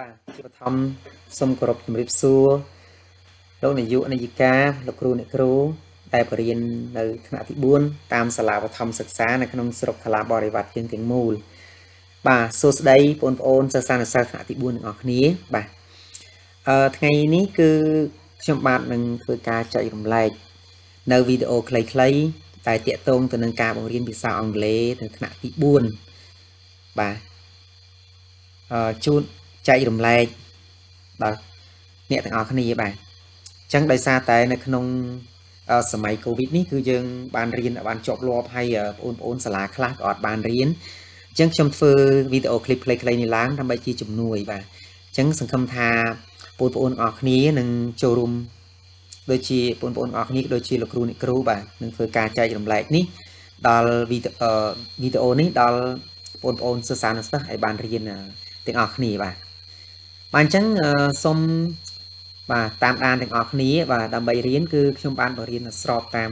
បាទជាបឋមសូមគោរពជំរាបសួរលោកនាយកនាយិកាលោកគ្រូអ្នកគ្រូដែលបរៀននៅថ្នាក់ទី4តាមសាលាបឋមសិក្សានៅក្នុងស្រុកថ្លាបរិវត្តជាងទាំងមូលបាទសួស្តីបងប្អូនសិស្សានុសិស្សថ្នាក់ទី4ទាំងអស់គ្នាបាទអឺថ្ងៃនេះគឺខ្ញុំបាទនឹងធ្វើការចែករំលែកនៅវីដេអូខ្លីៗតែតាក់ទងទៅនឹងការបង្រៀនភាសាអង់គ្លេសនៅថ្នាក់ទី4បាទអឺជូន ចែករំលែកដល់អ្នកទាំងអស់គ្នាបាទអញ្ចឹងដោយសារតែនៅក្នុងសម័យកូវីដនេះគឺយើងបានរៀនបានជាប់លាប់ហើយបងប្អូនសាលាខ្លះក៏អត់បានរៀនអញ្ចឹងខ្ញុំធ្វើវីដេអូឃ្លីបខ្លីៗនេះឡើងដើម្បីជាជំនួយបាទអញ្ចឹងសង្ឃឹមថាបងប្អូនទាំងអស់គ្នានឹងចូលរួមដូចជាបងប្អូនទាំងអស់គ្នាដូចជាលោកគ្រូអ្នកគ្រូបាទនឹងធ្វើការចែករំលែកនេះដល់វីដេអូវីដេអូនេះដល់បងប្អូនសិស្សានុសិស្សឲ្យបានរៀនទាំងអស់គ្នាបាទ បាទអញ្ចឹងសូមបាទតាមដានទាំងអស់គ្នាបាទដើម្បីរៀនគឺខ្ញុំបានបរៀនស្របតាម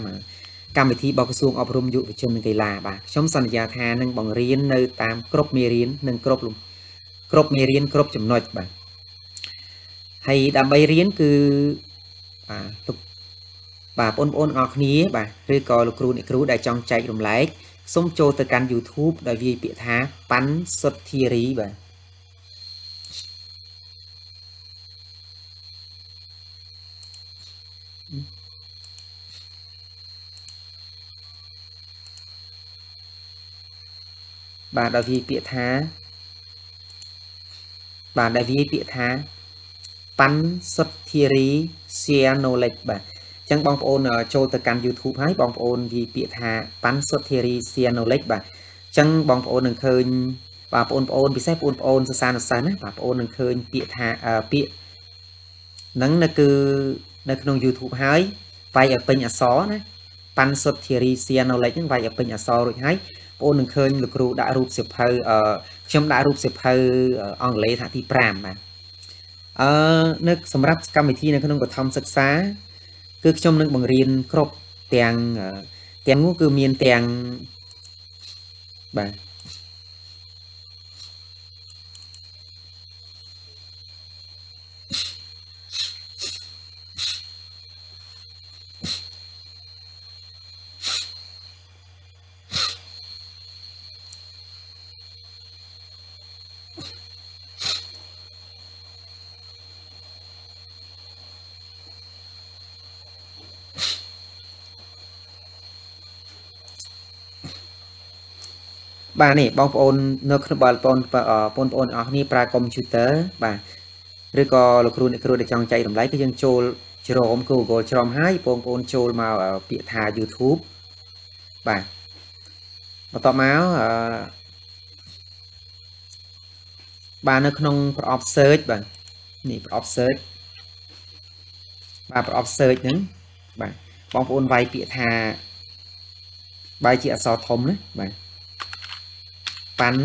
កម្មវិធីរបស់ក្រសួងអប់រំយុវជននិងកីឡាបាទខ្ញុំសន្យាថានឹងបង្រៀននៅតាមគ្រប់មេរៀននិងគ្រប់គ្រប់មេរៀនគ្រប់ចំណុចបាទហើយដើម្បីរៀនគឺបាទបាទបងប្អូនអរគ្នាបាទឬក៏លោកគ្រូអ្នកគ្រូដែលចង់ចែករំលែកសូមចូលទៅកាន់ YouTube ដោយវាយពាក្យថាប៉ាន់សុតធារីបាទ បាទដល់វាពាក្យថាបាទដែលវាពាក្យថាប៉ាន់សុតធារី share knowledge បាទអញ្ចឹងបងប្អូនចូលទៅកាន់ YouTube ហើយបងប្អូនវាពាក្យថាប៉ាន់សុតធារី share knowledge បាទអញ្ចឹងបងប្អូននឹងឃើញបាទបងប្អូនពិសេសបងប្អូនសិស្សានុសិស្សណាបាទបងប្អូននឹងឃើញពាក្យថាពាក្យហ្នឹងនៅគឺនៅក្នុង YouTube ហើយវាយឲ្យពេញអក្សរណាប៉ាន់សុតធារី share knowledge ហ្នឹងវាយឲ្យពេញអក្សររួចហើយ បងនឹងឃើញលោកគ្រូដាក់រូបសិភៅអឺខ្ញុំដាក់រូបសិភៅអង់គ្លេសថាទី5បាទអឺនៅសម្រាប់កម្មវិធីនៅក្នុងបឋមសិក្សា គឺខ្ញុំនឹងបង្រៀនគ្រប់ទាំងទាំងនោះគឺមានទាំងបាទ បាទនេះបងប្អូននៅក្នុងបងប្អូនបងប្អូនអស់គ្នាប្រើកុំព្យូទ័របាទឬក៏លោកគ្រូអ្នកគ្រូដែលចង់ចែករំលែកគឺយើងចូលជ្រម Google ជ្រមហើយបងប្អូនចូលមកពាក្យថា YouTube បាទបន្ទាប់មកអឺបាទនៅក្នុងប្រអប់ search បាទនេះប្រអប់ search បាទប្រអប់ search ហ្នឹងបាទបងប្អូនវាយពាក្យថាបាយជាអក្សរធំណាបាទ ប៉ាន់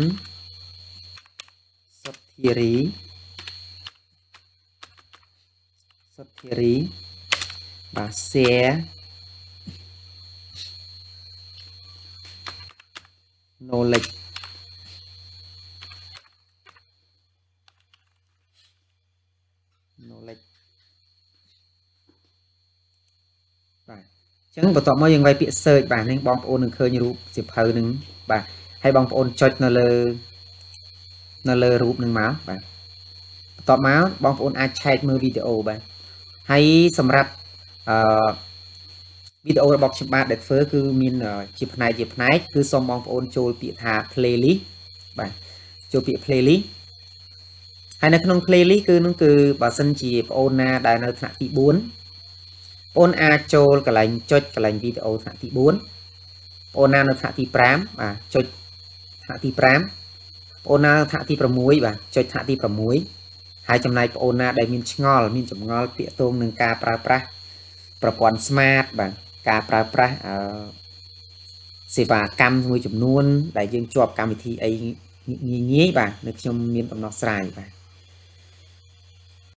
សុតធារីសុតធារីបាទ share knowledge បាទអញ្ចឹងបន្ទាប់មកយើងវាយពាក្យ search បាទនឹងបងប្អូននឹងឃើញរូបសៀវភៅនឹងបាទ ហើយបងប្អូនចុចនៅលើនៅលើរូបនឹងមកបាទបន្ទាប់មកបងប្អូនអាចឆែកមើលវីដេអូបាទហើយសម្រាប់អឺវីដេអូរបស់ខ្ញុំបាទដែលធ្វើគឺមានជាផ្នែកជាផ្នែកគឺសូមបងប្អូនចូលពាក្យថា playlist បាទចូលពាក្យ playlist ហើយនៅក្នុង playlist គឺនោះគឺបើសិនជាបងអូនណាដែលនៅថ្នាក់ទី4បងអូនអាចចូលកន្លែងចុចកន្លែងវីដេអូថ្នាក់ទី4បងអូនណានៅថ្នាក់ទី5បាទចុច ថ្នាក់ទី5បងអូនណាថ្នាក់ទី6បាទចុចថ្នាក់ទី6ហើយចំណែកបងអូនណាដែលមានឆ្ងល់មានចម្ងល់ពាក្យតងនឹងការប្រើប្រាស់ប្រព័ន្ធ smart បាទការប្រើប្រាស់អឺសេវាកម្មមួយចំនួន ដែលយើងជាប់កម្មវិធីអីងាយងាយបាទនៅខ្ញុំមានដំណោះស្រាយបាទ